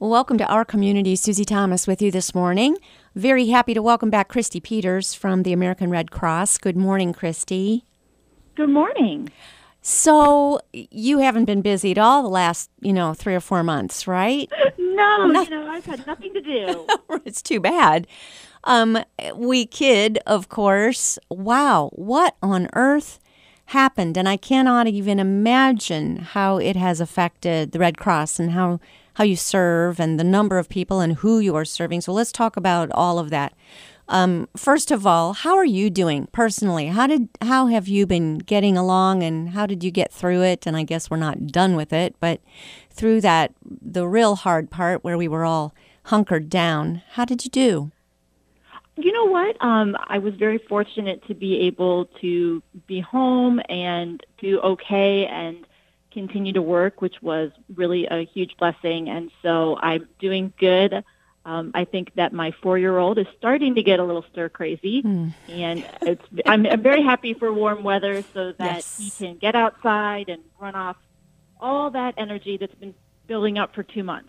Welcome to our community. Susie Thomas with you this morning. Very happy to welcome back Christy Peters from the American Red Cross. Good morning, Christy. Good morning. So you haven't been busy at all the last, you know, three or four months, right? No, no. you know, I've had nothing to do. it's too bad. Um, we kid, of course. Wow, what on earth happened? And I cannot even imagine how it has affected the Red Cross and how how you serve and the number of people and who you are serving. So let's talk about all of that. Um, first of all, how are you doing personally? How did how have you been getting along, and how did you get through it? And I guess we're not done with it, but through that the real hard part where we were all hunkered down. How did you do? You know what? Um, I was very fortunate to be able to be home and do okay and continue to work, which was really a huge blessing. And so I'm doing good. Um, I think that my four-year-old is starting to get a little stir crazy, mm. and it's, I'm, I'm, very happy for warm weather so that yes. he can get outside and run off all that energy that's been building up for two months.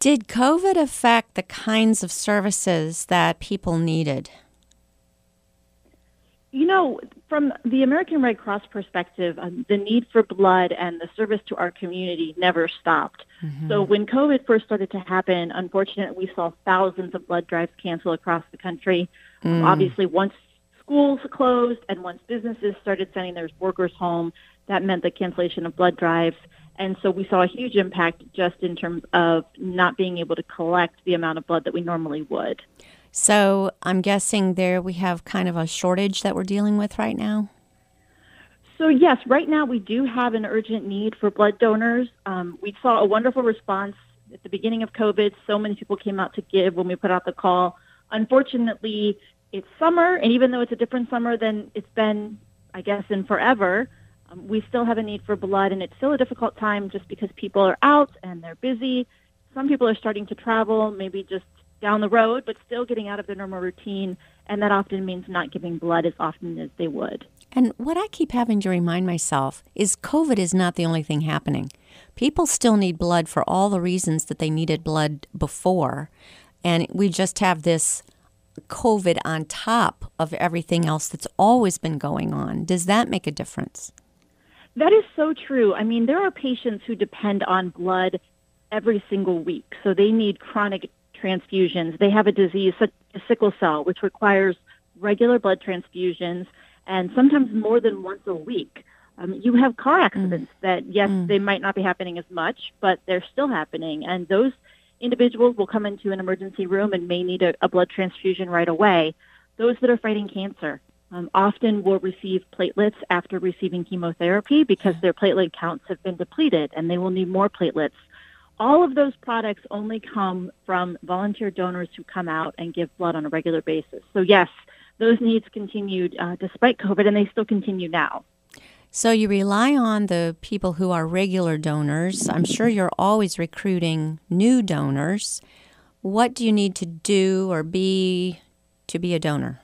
Did COVID affect the kinds of services that people needed? You know, from the American Red Cross perspective, um, the need for blood and the service to our community never stopped. Mm-hmm. So when COVID first started to happen, unfortunately, we saw thousands of blood drives cancel across the country. Mm. Obviously, once schools closed and once businesses started sending their workers home, that meant the cancellation of blood drives. And so we saw a huge impact just in terms of not being able to collect the amount of blood that we normally would. So I'm guessing there we have kind of a shortage that we're dealing with right now. So yes, right now we do have an urgent need for blood donors. Um, we saw a wonderful response at the beginning of COVID. So many people came out to give when we put out the call. Unfortunately, it's summer, and even though it's a different summer than it's been, I guess, in forever, um, we still have a need for blood, and it's still a difficult time just because people are out and they're busy. Some people are starting to travel, maybe just down the road, but still getting out of their normal routine. And that often means not giving blood as often as they would. And what I keep having to remind myself is COVID is not the only thing happening. People still need blood for all the reasons that they needed blood before. And we just have this COVID on top of everything else that's always been going on. Does that make a difference? That is so true. I mean, there are patients who depend on blood every single week. So they need chronic transfusions. They have a disease such as sickle cell, which requires regular blood transfusions and sometimes more than once a week. Um, you have car accidents mm. that, yes, mm. they might not be happening as much, but they're still happening. And those individuals will come into an emergency room and may need a, a blood transfusion right away. Those that are fighting cancer um, often will receive platelets after receiving chemotherapy because their platelet counts have been depleted and they will need more platelets all of those products only come from volunteer donors who come out and give blood on a regular basis. So, yes, those needs continued uh, despite COVID, and they still continue now. So, you rely on the people who are regular donors. I'm sure you're always recruiting new donors. What do you need to do or be to be a donor?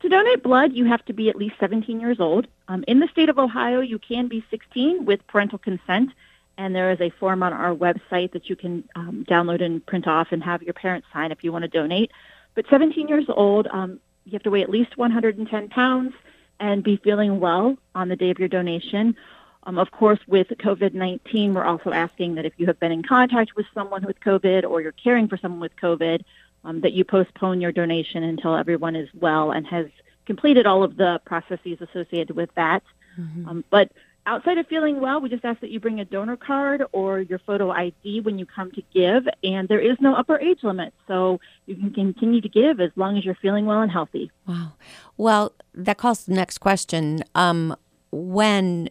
To donate blood, you have to be at least 17 years old. Um, in the state of Ohio, you can be 16 with parental consent and there is a form on our website that you can um, download and print off and have your parents sign if you want to donate. But 17 years old, um, you have to weigh at least 110 pounds and be feeling well on the day of your donation. Um, of course, with COVID-19, we're also asking that if you have been in contact with someone with COVID or you're caring for someone with COVID, um, that you postpone your donation until everyone is well and has completed all of the processes associated with that. Mm-hmm. Um, but outside of feeling well, we just ask that you bring a donor card or your photo ID when you come to give. And there is no upper age limit. So you can continue to give as long as you're feeling well and healthy. Wow. Well, that calls the next question. Um, when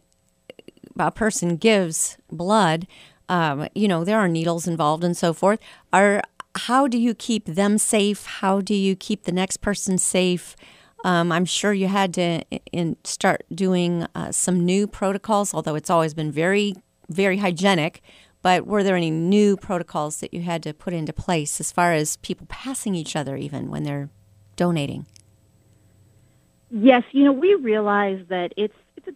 a person gives blood, um, you know, there are needles involved and so forth. Are how do you keep them safe? How do you keep the next person safe? Um, I'm sure you had to in, start doing uh, some new protocols, although it's always been very, very hygienic. But were there any new protocols that you had to put into place as far as people passing each other, even when they're donating? Yes, you know, we realize that it's it's a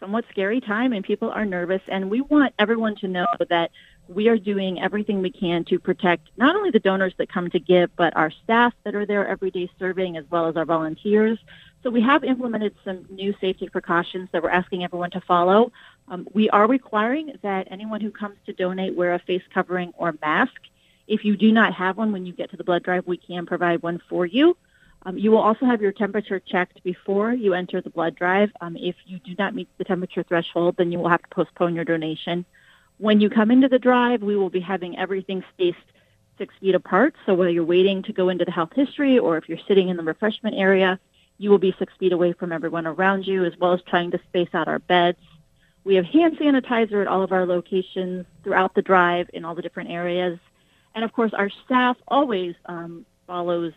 somewhat scary time and people are nervous, and we want everyone to know that we are doing everything we can to protect not only the donors that come to give, but our staff that are there every day serving, as well as our volunteers. So we have implemented some new safety precautions that we're asking everyone to follow. Um, we are requiring that anyone who comes to donate wear a face covering or mask. If you do not have one when you get to the blood drive, we can provide one for you. Um, you will also have your temperature checked before you enter the blood drive. Um, if you do not meet the temperature threshold, then you will have to postpone your donation. When you come into the drive, we will be having everything spaced six feet apart. So while you're waiting to go into the health history or if you're sitting in the refreshment area, you will be six feet away from everyone around you, as well as trying to space out our beds. We have hand sanitizer at all of our locations throughout the drive in all the different areas. And of course, our staff always um, follows,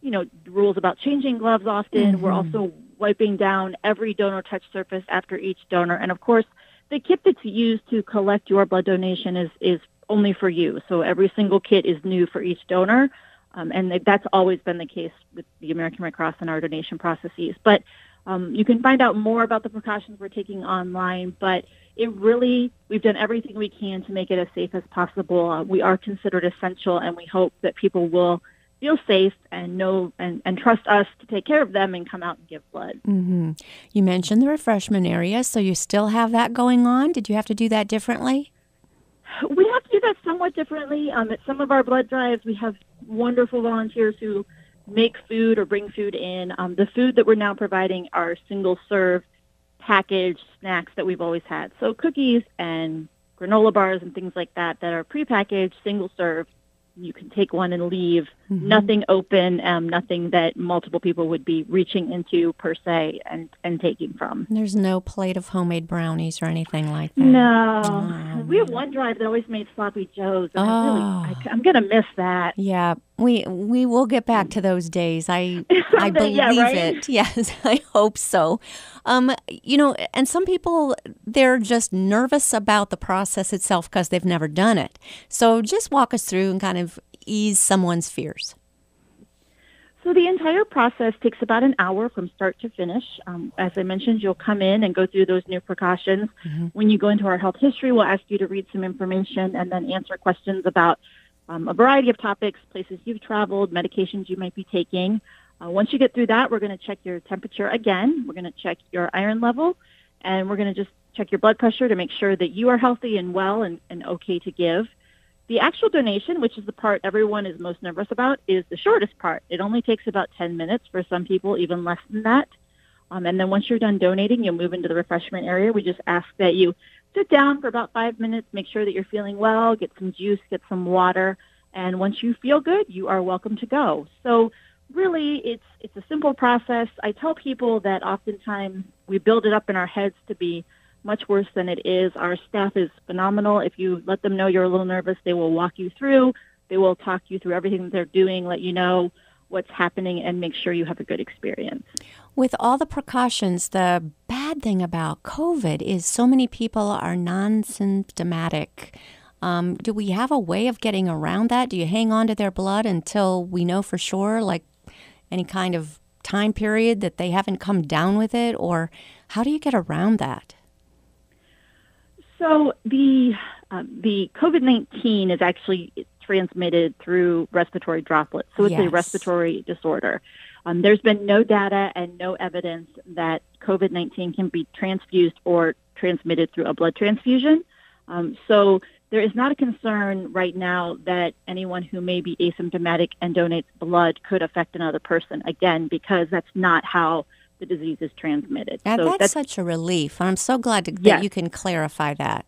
you know, rules about changing gloves often. Mm-hmm. We're also wiping down every donor touch surface after each donor. And of course, the kit that's used to collect your blood donation is, is only for you. So every single kit is new for each donor. Um, and that's always been the case with the American Red Cross and our donation processes. But um, you can find out more about the precautions we're taking online, but it really, we've done everything we can to make it as safe as possible. Uh, we are considered essential, and we hope that people will feel safe and know and, and trust us to take care of them and come out and give blood. Mm-hmm. You mentioned the refreshment area, so you still have that going on. Did you have to do that differently? We have to do that somewhat differently. Um, at some of our blood drives, we have wonderful volunteers who make food or bring food in. Um, the food that we're now providing are single serve packaged snacks that we've always had. So cookies and granola bars and things like that that are prepackaged, single serve you can take one and leave. Mm-hmm. Nothing open, um, nothing that multiple people would be reaching into per se and, and taking from. There's no plate of homemade brownies or anything like that. No. Oh. We have one drive that always made sloppy joes. And oh. I really, I'm going to miss that. Yeah, we we will get back to those days. I I believe yeah, right? it. Yes, I hope so. Um, you know, and some people they're just nervous about the process itself because they've never done it. So just walk us through and kind of ease someone's fears. So the entire process takes about an hour from start to finish. Um, as I mentioned, you'll come in and go through those new precautions. Mm-hmm. When you go into our health history, we'll ask you to read some information and then answer questions about um, a variety of topics, places you've traveled, medications you might be taking. Uh, once you get through that, we're going to check your temperature again. We're going to check your iron level, and we're going to just check your blood pressure to make sure that you are healthy and well and, and okay to give. The actual donation, which is the part everyone is most nervous about, is the shortest part. It only takes about 10 minutes for some people, even less than that. Um, and then once you're done donating, you'll move into the refreshment area. We just ask that you sit down for about five minutes, make sure that you're feeling well, get some juice, get some water, and once you feel good, you are welcome to go. So really, it's it's a simple process. I tell people that oftentimes we build it up in our heads to be much worse than it is. Our staff is phenomenal. If you let them know you're a little nervous, they will walk you through. They will talk you through everything that they're doing, let you know what's happening, and make sure you have a good experience. With all the precautions, the bad thing about COVID is so many people are non symptomatic. Um, do we have a way of getting around that? Do you hang on to their blood until we know for sure, like any kind of time period that they haven't come down with it? Or how do you get around that? So the uh, the COVID nineteen is actually transmitted through respiratory droplets. So it's yes. a respiratory disorder. Um, there's been no data and no evidence that COVID 19 can be transfused or transmitted through a blood transfusion. Um, so there is not a concern right now that anyone who may be asymptomatic and donates blood could affect another person, again, because that's not how the disease is transmitted. And so that's, that's, such a relief. I'm so glad to, yes. that you can clarify that.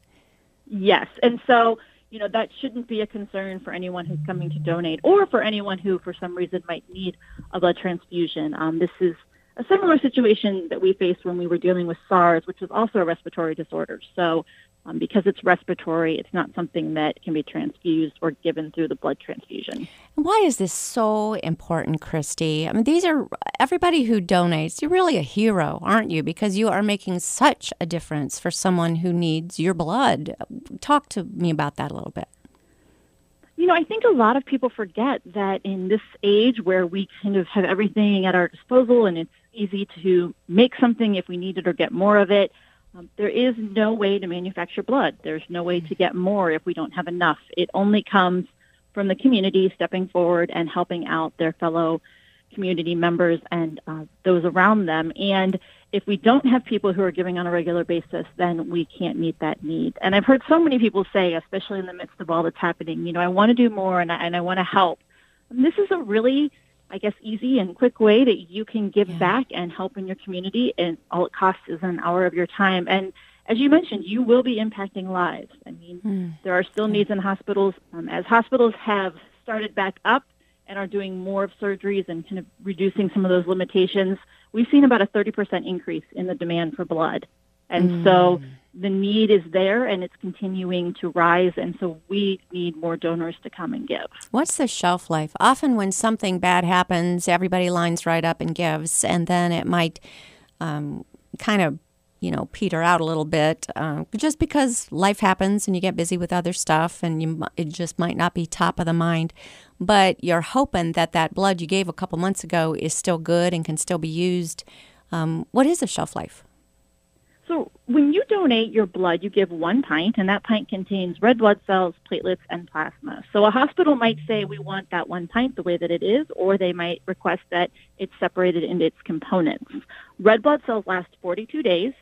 Yes. And so you know, that shouldn't be a concern for anyone who's coming to donate or for anyone who, for some reason, might need a blood transfusion. Um, this is a similar situation that we faced when we were dealing with SARS, which was also a respiratory disorder. So um, because it's respiratory, it's not something that can be transfused or given through the blood transfusion. Why is this so important, Christy? I mean, these are everybody who donates. You're really a hero, aren't you? Because you are making such a difference for someone who needs your blood. Talk to me about that a little bit. You know, I think a lot of people forget that in this age where we kind of have everything at our disposal and it's easy to make something if we need it or get more of it, Um, there is no way to manufacture blood. There's no way to get more if we don't have enough. It only comes from the community stepping forward and helping out their fellow community members and uh, those around them. And if we don't have people who are giving on a regular basis, then we can't meet that need. And I've heard so many people say, especially in the midst of all that's happening, you know, I want to do more and I, and I want to help. And this is a really I guess, easy and quick way that you can give yeah. back and help in your community. And all it costs is an hour of your time. And as you mentioned, you will be impacting lives. I mean, mm. there are still needs in hospitals. Um, as hospitals have started back up and are doing more of surgeries and kind of reducing some of those limitations, we've seen about a 30% increase in the demand for blood. And mm. so the need is there and it's continuing to rise. And so we need more donors to come and give. What's the shelf life? Often, when something bad happens, everybody lines right up and gives, and then it might um, kind of you know peter out a little bit uh, just because life happens and you get busy with other stuff and you it just might not be top of the mind but you're hoping that that blood you gave a couple months ago is still good and can still be used um, what is the shelf life so when you donate your blood, you give one pint, and that pint contains red blood cells, platelets, and plasma. So a hospital might say we want that one pint the way that it is, or they might request that it's separated into its components. Red blood cells last 42 days.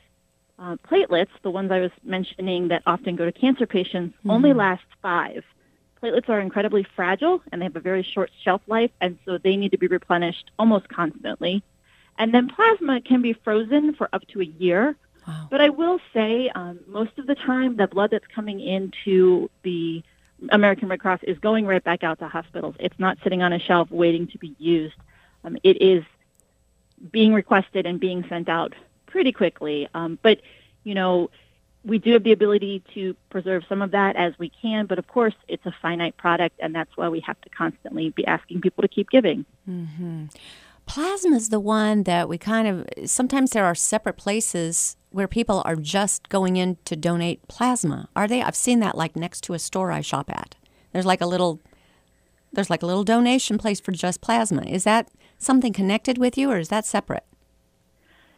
Uh, platelets, the ones I was mentioning that often go to cancer patients, mm-hmm. only last five. Platelets are incredibly fragile and they have a very short shelf life, and so they need to be replenished almost constantly. And then plasma can be frozen for up to a year. Wow. But I will say, um, most of the time, the blood that's coming into the American Red Cross is going right back out to hospitals. It's not sitting on a shelf waiting to be used. Um, it is being requested and being sent out pretty quickly. Um, but, you know, we do have the ability to preserve some of that as we can, but of course, it's a finite product, and that's why we have to constantly be asking people to keep giving. Mm-hmm. Plasma is the one that we kind of sometimes there are separate places where people are just going in to donate plasma. Are they? I've seen that like next to a store I shop at. There's like a little there's like a little donation place for just plasma. Is that something connected with you or is that separate?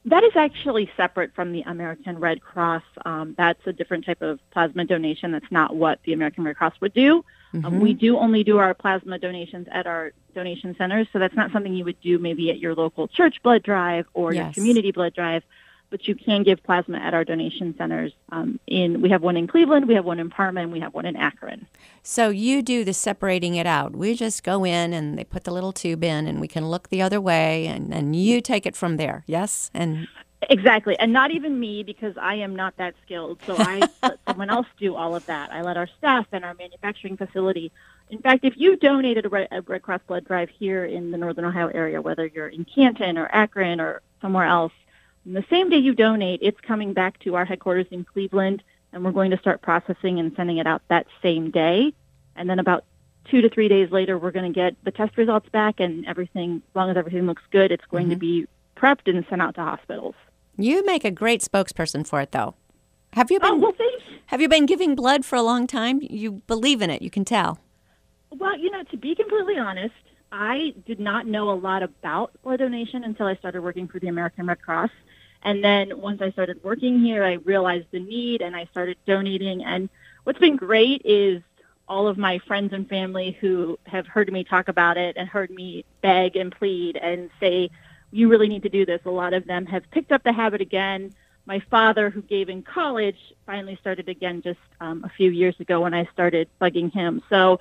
That is actually separate from the American Red Cross. Um, that's a different type of plasma donation. That's not what the American Red Cross would do. Um, mm-hmm. Um, we do only do our plasma donations at our donation centers, so that's not something you would do maybe at your local church blood drive or yes. your community blood drive but you can give plasma at our donation centers. Um, in we have one in Cleveland, we have one in Parma, and we have one in Akron. So you do the separating it out. We just go in and they put the little tube in, and we can look the other way, and then you take it from there. Yes, and Exactly, and not even me because I am not that skilled. So I let someone else do all of that. I let our staff and our manufacturing facility. In fact, if you donated a Red, a Red Cross blood drive here in the Northern Ohio area, whether you're in Canton or Akron or somewhere else, and the same day you donate, it's coming back to our headquarters in Cleveland, and we're going to start processing and sending it out that same day. And then about two to three days later, we're going to get the test results back, and everything, as long as everything looks good, it's going mm-hmm. to be prepped and sent out to hospitals. You make a great spokesperson for it, though. Have you oh, been? Oh, well, have you been giving blood for a long time? You believe in it. You can tell. Well, you know, to be completely honest, I did not know a lot about blood donation until I started working for the American Red Cross. And then once I started working here, I realized the need and I started donating. And what's been great is all of my friends and family who have heard me talk about it and heard me beg and plead and say, you really need to do this. A lot of them have picked up the habit again. My father, who gave in college, finally started again just um, a few years ago when I started bugging him. So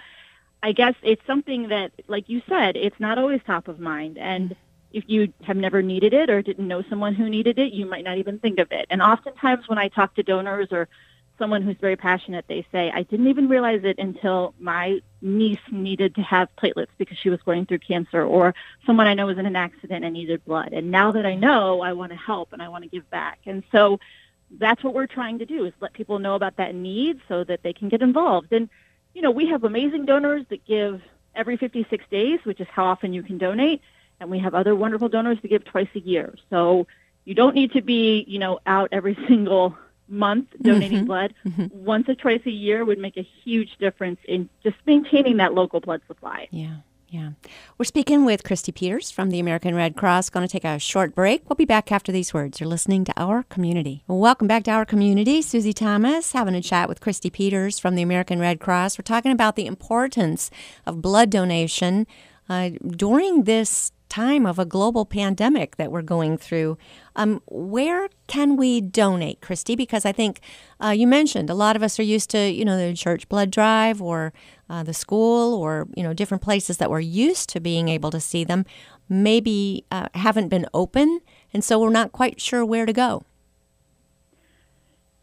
I guess it's something that, like you said, it's not always top of mind. And if you have never needed it or didn't know someone who needed it, you might not even think of it. And oftentimes when I talk to donors or someone who's very passionate, they say, I didn't even realize it until my niece needed to have platelets because she was going through cancer or someone I know was in an accident and needed blood. And now that I know, I want to help and I want to give back. And so that's what we're trying to do is let people know about that need so that they can get involved. And, you know, we have amazing donors that give every 56 days, which is how often you can donate and we have other wonderful donors to give twice a year. So you don't need to be, you know, out every single month donating mm-hmm. blood. Mm-hmm. Once or twice a year would make a huge difference in just maintaining that local blood supply. Yeah. Yeah. We're speaking with Christy Peters from the American Red Cross. Going to take a short break. We'll be back after these words. You're listening to Our Community. Well, welcome back to Our Community. Susie Thomas having a chat with Christy Peters from the American Red Cross. We're talking about the importance of blood donation uh, during this time of a global pandemic that we're going through. Um, where can we donate, Christy? Because I think uh, you mentioned a lot of us are used to, you know, the church blood drive or uh, the school or, you know, different places that we're used to being able to see them, maybe uh, haven't been open. And so we're not quite sure where to go.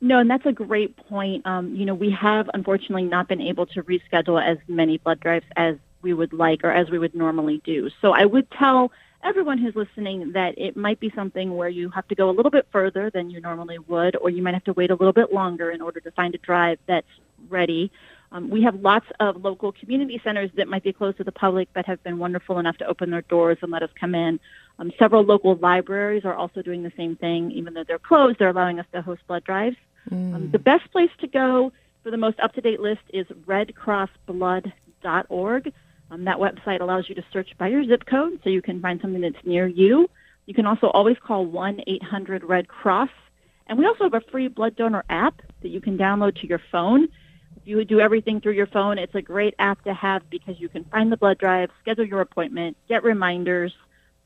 No, and that's a great point. Um, you know, we have unfortunately not been able to reschedule as many blood drives as we would like or as we would normally do. So I would tell everyone who's listening that it might be something where you have to go a little bit further than you normally would, or you might have to wait a little bit longer in order to find a drive that's ready. Um, we have lots of local community centers that might be closed to the public but have been wonderful enough to open their doors and let us come in. Um, several local libraries are also doing the same thing. Even though they're closed, they're allowing us to host blood drives. Mm. Um, the best place to go for the most up-to-date list is redcrossblood.org. Um, that website allows you to search by your zip code so you can find something that's near you. You can also always call 1 800 Red Cross. And we also have a free blood donor app that you can download to your phone. If you would do everything through your phone, it's a great app to have because you can find the blood drive, schedule your appointment, get reminders,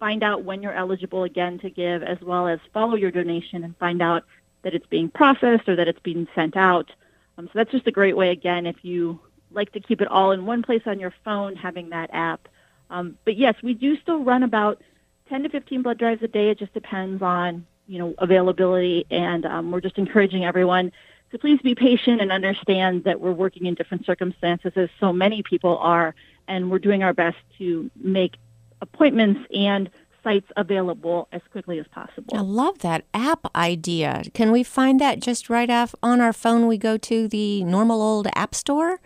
find out when you're eligible again to give, as well as follow your donation and find out that it's being processed or that it's being sent out. Um, so that's just a great way, again, if you like to keep it all in one place on your phone, having that app. Um, but yes, we do still run about 10 to 15 blood drives a day. It just depends on you know availability, and um, we're just encouraging everyone to please be patient and understand that we're working in different circumstances, as so many people are, and we're doing our best to make appointments and sites available as quickly as possible. I love that app idea. Can we find that just right off on our phone? We go to the normal old app store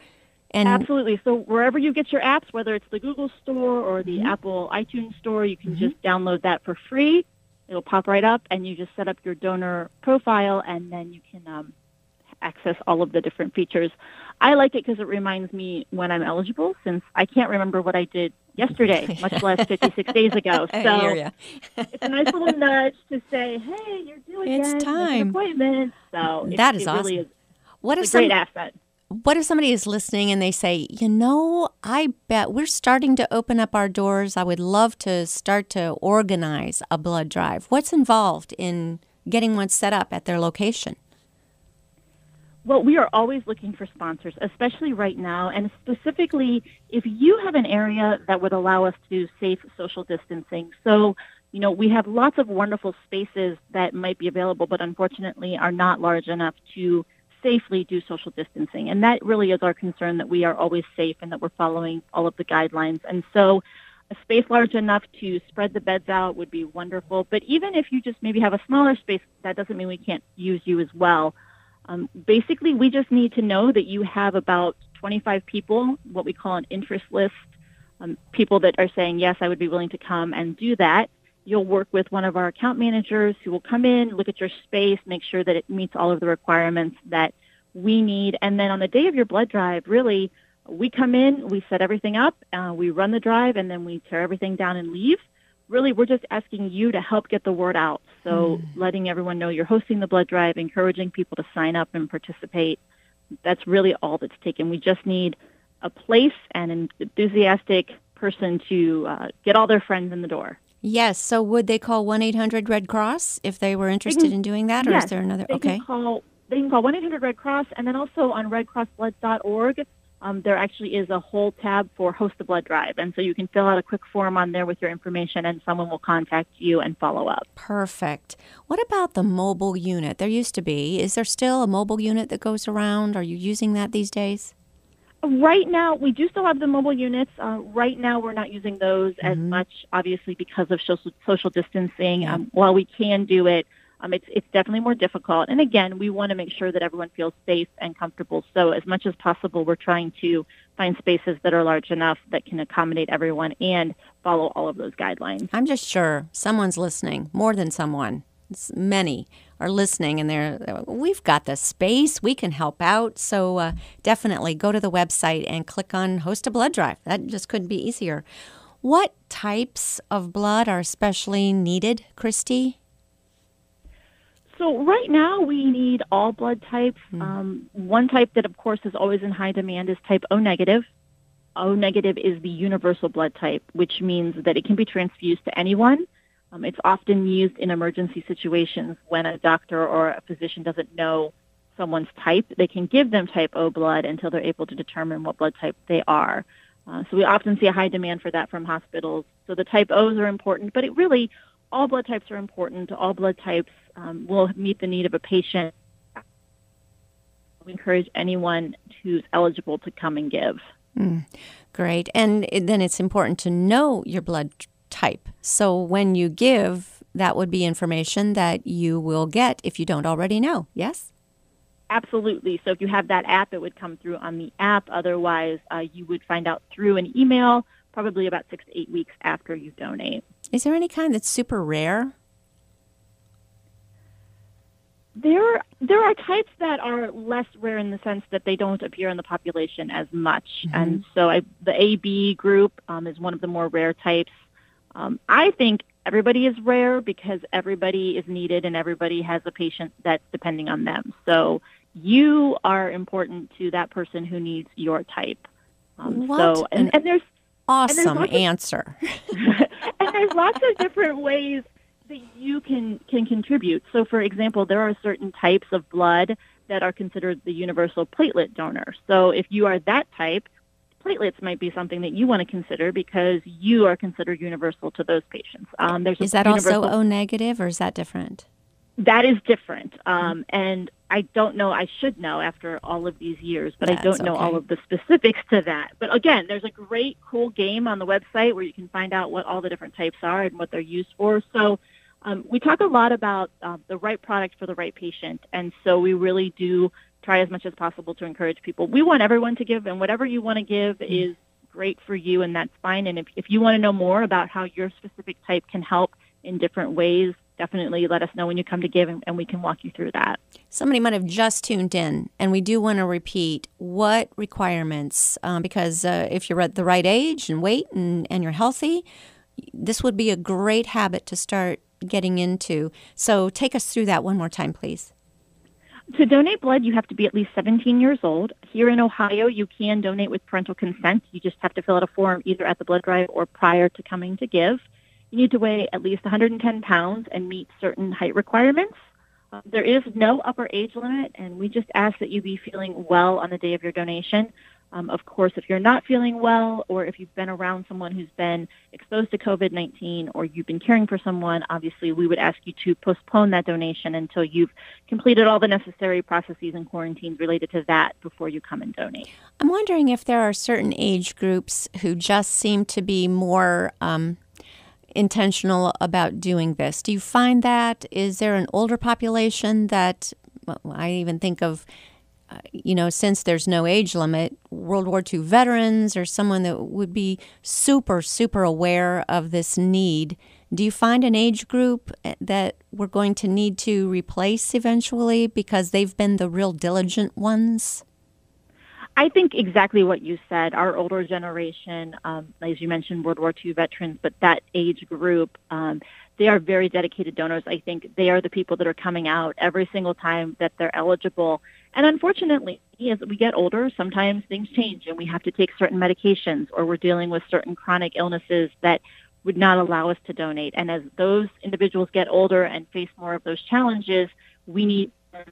and Absolutely. So wherever you get your apps, whether it's the Google Store or the mm-hmm. Apple iTunes Store, you can mm-hmm. just download that for free. It'll pop right up, and you just set up your donor profile, and then you can um, access all of the different features. I like it because it reminds me when I'm eligible, since I can't remember what I did yesterday, much less 56 days ago. So it's a nice little nudge to say, "Hey, you're doing it's it. time. An appointment." So that is it awesome. Really is, what if some, great asset? What if somebody is listening and they say, you know, I bet we're starting to open up our doors. I would love to start to organize a blood drive. What's involved in getting one set up at their location? Well, we are always looking for sponsors, especially right now, and specifically if you have an area that would allow us to do safe social distancing. So, you know, we have lots of wonderful spaces that might be available, but unfortunately are not large enough to safely do social distancing. And that really is our concern that we are always safe and that we're following all of the guidelines. And so a space large enough to spread the beds out would be wonderful. But even if you just maybe have a smaller space, that doesn't mean we can't use you as well. Um, basically, we just need to know that you have about 25 people, what we call an interest list, um, people that are saying, yes, I would be willing to come and do that. You'll work with one of our account managers who will come in, look at your space, make sure that it meets all of the requirements that we need. And then on the day of your blood drive, really, we come in, we set everything up, uh, we run the drive, and then we tear everything down and leave. Really, we're just asking you to help get the word out. So, mm. letting everyone know you're hosting the blood drive, encouraging people to sign up and participate. That's really all that's taken. We just need a place and an enthusiastic person to uh, get all their friends in the door. Yes. So would they call 1 800 Red Cross if they were interested can, in doing that? Or yes, is there another? They okay. Can call, they can call 1 800 Red Cross. And then also on redcrossblood.org, um, there actually is a whole tab for host a blood drive. And so you can fill out a quick form on there with your information and someone will contact you and follow up. Perfect. What about the mobile unit? There used to be. Is there still a mobile unit that goes around? Are you using that these days? Right now, we do still have the mobile units. Uh, right now, we're not using those mm-hmm. as much, obviously, because of social, social distancing. Yeah. Um, while we can do it, um, it's, it's definitely more difficult. And again, we want to make sure that everyone feels safe and comfortable. So, as much as possible, we're trying to find spaces that are large enough that can accommodate everyone and follow all of those guidelines. I'm just sure someone's listening, more than someone. It's many are listening and they're, we've got the space, we can help out. So uh, definitely go to the website and click on host a blood drive. That just couldn't be easier. What types of blood are especially needed, Christy? So right now we need all blood types. Mm. Um, one type that, of course, is always in high demand is type O negative. O negative is the universal blood type, which means that it can be transfused to anyone. Um, it's often used in emergency situations when a doctor or a physician doesn't know someone's type. They can give them type O blood until they're able to determine what blood type they are. Uh, so we often see a high demand for that from hospitals. So the type O's are important, but it really all blood types are important. All blood types um, will meet the need of a patient. We encourage anyone who's eligible to come and give. Mm, great. And then it's important to know your blood type. So when you give, that would be information that you will get if you don't already know. Yes? Absolutely. So if you have that app, it would come through on the app. Otherwise, uh, you would find out through an email, probably about six to eight weeks after you donate. Is there any kind that's super rare? There, there are types that are less rare in the sense that they don't appear in the population as much, mm-hmm. and so I, the AB group um, is one of the more rare types. Um, I think everybody is rare because everybody is needed and everybody has a patient that's depending on them. So you are important to that person who needs your type. Um, what so and, and there's awesome and there's answer. and there's lots of different ways that you can can contribute. So, for example, there are certain types of blood that are considered the universal platelet donor. So, if you are that type, platelets might be something that you want to consider because you are considered universal to those patients. Um, there's is that also O negative, or is that different? That is different. Um, and I don't know. I should know after all of these years, but That's I don't know okay. all of the specifics to that. But again, there's a great, cool game on the website where you can find out what all the different types are and what they're used for. So um, we talk a lot about uh, the right product for the right patient, and so we really do try as much as possible to encourage people. We want everyone to give, and whatever you want to give mm-hmm. is great for you, and that's fine. And if, if you want to know more about how your specific type can help in different ways, definitely let us know when you come to give and, and we can walk you through that. Somebody might have just tuned in, and we do want to repeat what requirements, um, because uh, if you're at the right age and weight and, and you're healthy, this would be a great habit to start getting into. So take us through that one more time, please. To donate blood, you have to be at least 17 years old. Here in Ohio, you can donate with parental consent. You just have to fill out a form either at the blood drive or prior to coming to give. You need to weigh at least 110 pounds and meet certain height requirements. Uh, there is no upper age limit, and we just ask that you be feeling well on the day of your donation. Um, of course, if you're not feeling well or if you've been around someone who's been exposed to COVID 19 or you've been caring for someone, obviously we would ask you to postpone that donation until you've completed all the necessary processes and quarantines related to that before you come and donate. I'm wondering if there are certain age groups who just seem to be more. Um, intentional about doing this. Do you find that? Is there an older population that well, I even think of, uh, you know, since there's no age limit, World War II veterans or someone that would be super, super aware of this need? Do you find an age group eh, that we're going to need to replace eventually because they've been the real diligent ones? I think exactly what you said. Our older generation, um, as you mentioned, World War II veterans, but that age group, um, they are very dedicated donors. I think they are the people that are coming out every single time that they're eligible. And unfortunately, as we get older, sometimes things change and we have to take certain medications or we're dealing with certain chronic illnesses that would not allow us to donate. And as those individuals get older and face more of those challenges, we need to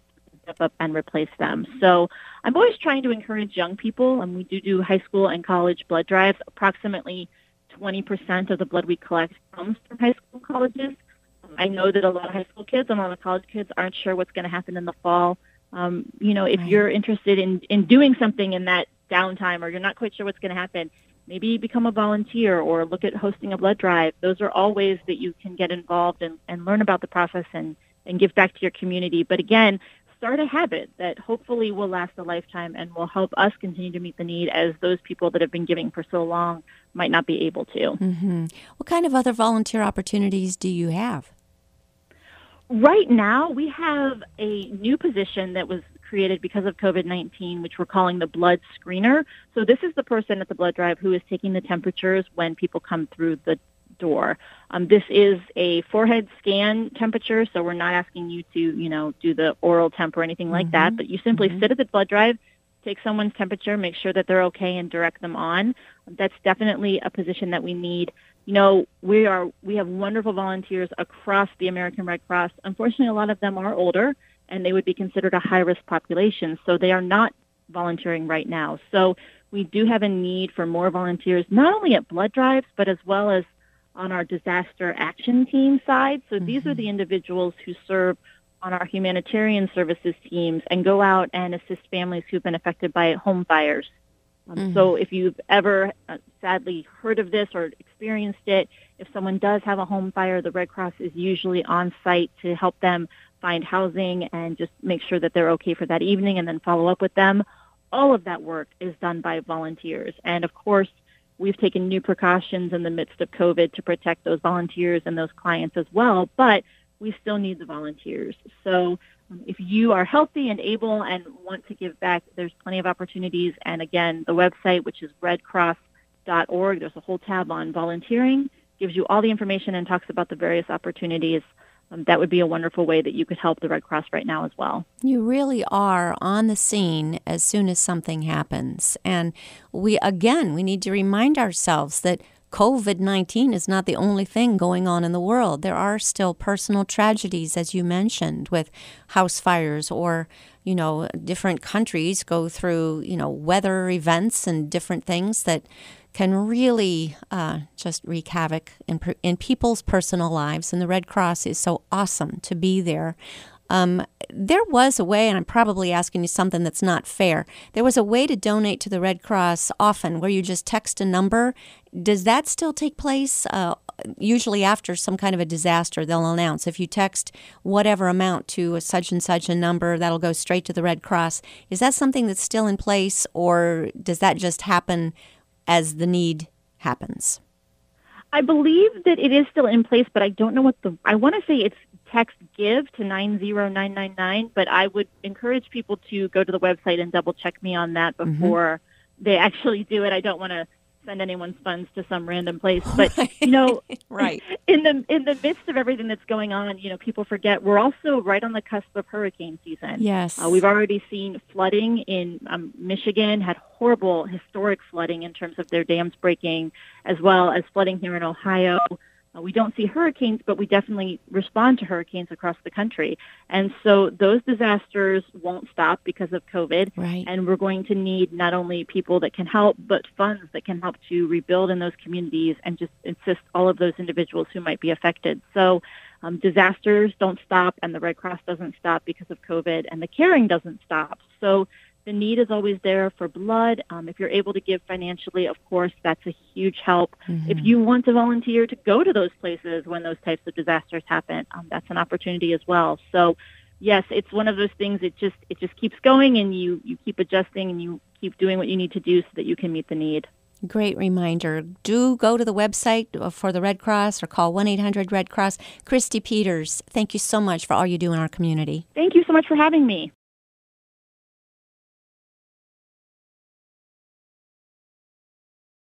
step up and replace them. So I'm always trying to encourage young people, and we do do high school and college blood drives. Approximately 20% of the blood we collect comes from high school colleges. I know that a lot of high school kids and a lot of college kids aren't sure what's going to happen in the fall. Um, you know, if right. you're interested in, in doing something in that downtime or you're not quite sure what's going to happen, maybe become a volunteer or look at hosting a blood drive. Those are all ways that you can get involved and, and learn about the process and, and give back to your community. But again, start a habit that hopefully will last a lifetime and will help us continue to meet the need as those people that have been giving for so long might not be able to. Mm-hmm. What kind of other volunteer opportunities do you have? Right now, we have a new position that was created because of COVID 19, which we're calling the blood screener. So, this is the person at the blood drive who is taking the temperatures when people come through the door. Um, this is a forehead scan temperature, so we're not asking you to, you know, do the oral temp or anything like mm-hmm. that, but you simply mm-hmm. sit at the blood drive, take someone's temperature, make sure that they're okay, and direct them on. That's definitely a position that we need. You know, we are we have wonderful volunteers across the American Red Cross. Unfortunately, a lot of them are older, and they would be considered a high risk population, so they are not volunteering right now. So we do have a need for more volunteers, not only at blood drives, but as well as on our disaster action team side. So mm-hmm. these are mm-hmm. the individuals who serve on our humanitarian services teams and go out and assist families who've been affected by home fires. Um, mm-hmm. So if you've ever uh, sadly heard of this or experienced it, if someone does have a home fire, the Red Cross is usually on site to help them find housing and just make sure that they're okay for that evening and then follow up with them. All of that work is done by volunteers. And of course, we've taken new precautions in the midst of COVID to protect those volunteers and those clients as well, but we still need the volunteers. So if you are healthy and able and want to give back, there's plenty of opportunities. And again, the website, which is redcross.org, there's a whole tab on volunteering, gives you all the information and talks about the various opportunities um, that would be a wonderful way that you could help the Red Cross right now as well. You really are on the scene as soon as something happens. And we, again, we need to remind ourselves that COVID 19 is not the only thing going on in the world. There are still personal tragedies, as you mentioned, with house fires or, you know, different countries go through, you know, weather events and different things that can really uh, just wreak havoc in, in people's personal lives. And the Red Cross is so awesome to be there. Um, there was a way, and I'm probably asking you something that's not fair. There was a way to donate to the Red Cross often where you just text a number. Does that still take place? Uh, usually, after some kind of a disaster, they'll announce if you text whatever amount to such and such a number, that'll go straight to the Red Cross. Is that something that's still in place, or does that just happen as the need happens? I believe that it is still in place, but I don't know what the. I want to say it's text give to 90999, but I would encourage people to go to the website and double check me on that mm-hmm. before mm-hmm. they actually do it. I don't want to send anyone's funds to some random place. But right. you know, right in the in the midst of everything that's going on, you know, people forget we're also right on the cusp of hurricane season. Yes, uh, we've already seen flooding in um, Michigan. Had horrible historic flooding in terms of their dams breaking, as well as flooding here in Ohio. Uh, we don't see hurricanes, but we definitely respond to hurricanes across the country. And so those disasters won't stop because of COVID. Right. And we're going to need not only people that can help, but funds that can help to rebuild in those communities and just assist all of those individuals who might be affected. So um, disasters don't stop, and the Red Cross doesn't stop because of COVID, and the caring doesn't stop. So the need is always there for blood. Um, if you're able to give financially, of course, that's a huge help. Mm-hmm. If you want to volunteer to go to those places when those types of disasters happen, um, that's an opportunity as well. So, yes, it's one of those things. It just it just keeps going, and you you keep adjusting, and you keep doing what you need to do so that you can meet the need. Great reminder. Do go to the website for the Red Cross or call 1 800 Red Cross. Christy Peters, thank you so much for all you do in our community. Thank you so much for having me.